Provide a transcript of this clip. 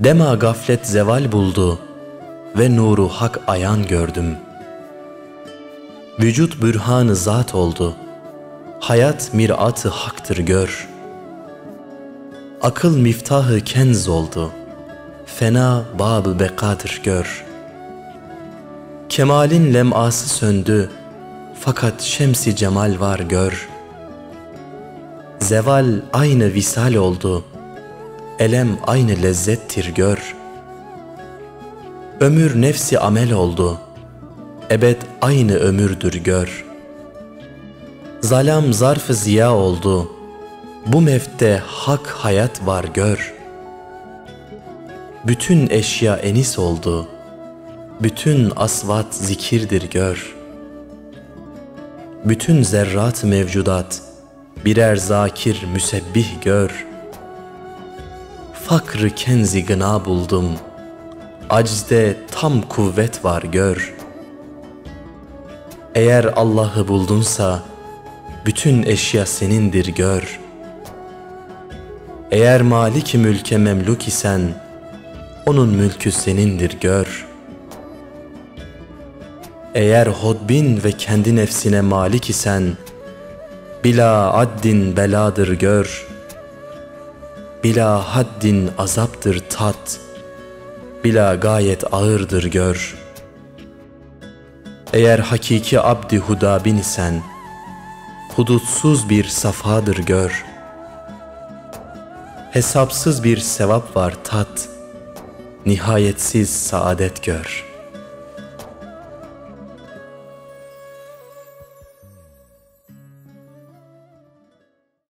Dema gaflet zeval buldu ve nuru hak ayan gördüm. Vücut bürhanı zat oldu. Hayat miratı haktır gör. Akıl miftahı kenz oldu. Fena bab bekadır gör. Kemalin lem'ası söndü. Fakat şemsi cemal var gör. Zeval aynı visal oldu.'' Elem aynı lezzettir gör. Ömür nefsi amel oldu, ebed aynı ömürdür gör. Zalam zarf ziya oldu, bu mefte hak hayat var gör. Bütün eşya enis oldu, bütün asvat zikirdir gör. Bütün zerrat mevcudat, birer zakir müsebbih gör.'' Fakrı kenzi gına buldum. Acizde tam kuvvet var gör. Eğer Allah'ı buldunsa, bütün eşya senindir gör. Eğer maliki mülke memluk isen, onun mülkü senindir gör. Eğer hodbin ve kendi nefsine malik isen, bila addin beladır gör.'' Bila haddin azaptır tat, bila gayet ağırdır gör. Eğer hakiki abdi hudabin isen, hudutsuz bir safadır gör. Hesapsız bir sevap var tat, nihayetsiz saadet gör.''